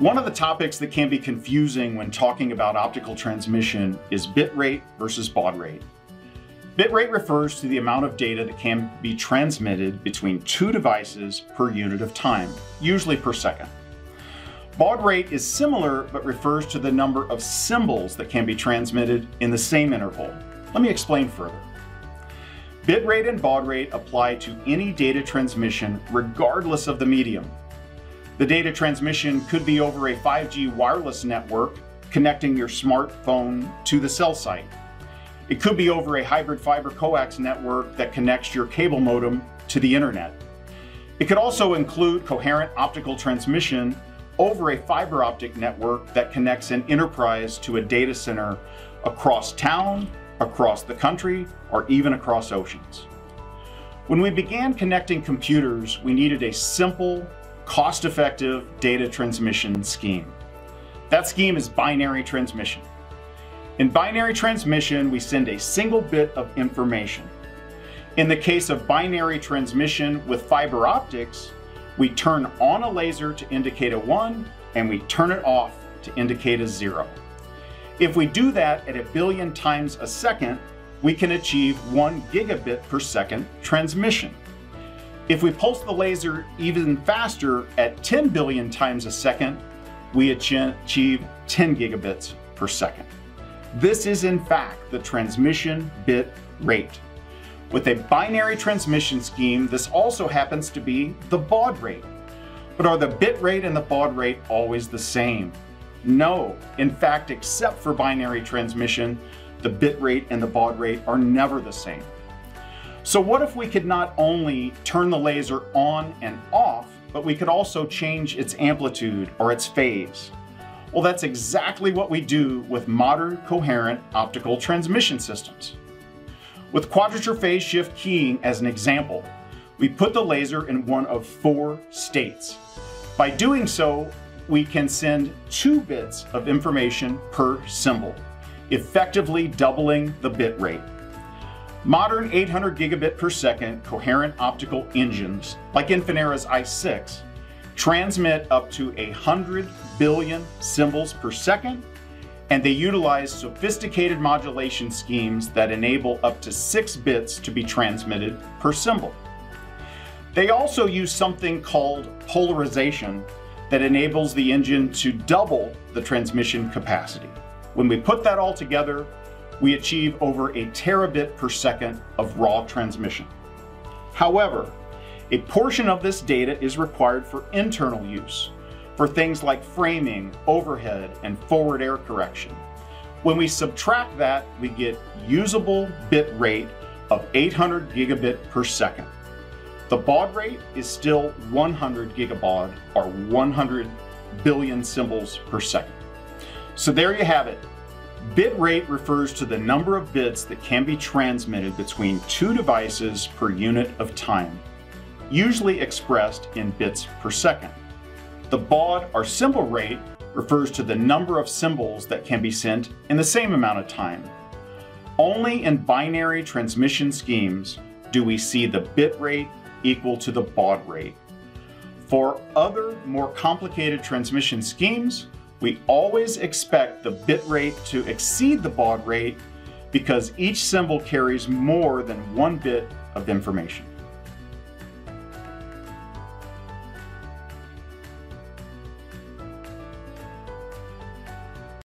One of the topics that can be confusing when talking about optical transmission is bit rate versus baud rate. Bit rate refers to the amount of data that can be transmitted between two devices per unit of time, usually per second. Baud rate is similar but refers to the number of symbols that can be transmitted in the same interval. Let me explain further. Bit rate and baud rate apply to any data transmission regardless of the medium. The data transmission could be over a 5G wireless network connecting your smartphone to the cell site. It could be over a hybrid fiber coax network that connects your cable modem to the internet. It could also include coherent optical transmission over a fiber optic network that connects an enterprise to a data center across town, across the country, or even across oceans. When we began connecting computers, we needed a simple, cost-effective data transmission scheme. That scheme is binary transmission. In binary transmission, we send a single bit of information. In the case of binary transmission with fiber optics, we turn on a laser to indicate a 1 and we turn it off to indicate a 0. If we do that at a billion times a second, we can achieve 1 gigabit per second transmission. If we pulse the laser even faster at 10 billion times a second, we achieve 10 gigabits per second. This is in fact the transmission bit rate. With a binary transmission scheme, this also happens to be the baud rate. But are the bit rate and the baud rate always the same? No. In fact, except for binary transmission, the bit rate and the baud rate are never the same. So what if we could not only turn the laser on and off, but we could also change its amplitude or its phase? Well, that's exactly what we do with modern coherent optical transmission systems. With quadrature phase shift keying as an example, we put the laser in one of four states. By doing so, we can send two bits of information per symbol, effectively doubling the bit rate. Modern 800 gigabit per second coherent optical engines, like Infinera's i6, transmit up to 100 billion symbols per second, and they utilize sophisticated modulation schemes that enable up to six bits to be transmitted per symbol. They also use something called polarization that enables the engine to double the transmission capacity. When we put that all together, we achieve over a terabit per second of raw transmission. However, a portion of this data is required for internal use, for things like framing, overhead, and forward error correction. When we subtract that, we get usable bit rate of 800 gigabit per second. The baud rate is still 100 gigabaud, or 100 billion symbols per second. So there you have it. Bit rate refers to the number of bits that can be transmitted between two devices per unit of time, usually expressed in bits per second. The baud or symbol rate refers to the number of symbols that can be sent in the same amount of time. Only in binary transmission schemes do we see the bit rate equal to the baud rate. For other, more complicated transmission schemes, we always expect the bit rate to exceed the baud rate because each symbol carries more than one bit of information.